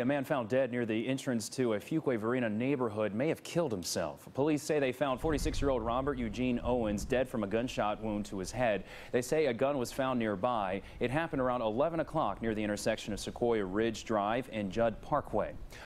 A man found dead near the entrance to a Fuquay-Varina neighborhood may have killed himself. Police say they found 46-year-old Robert Eugene Owens dead from a gunshot wound to his head. They say a gun was found nearby. It happened around 11 o'clock near the intersection of Sequoia Ridge Drive and Judd Parkway.